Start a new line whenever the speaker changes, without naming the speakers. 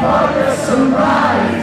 before the sunrise.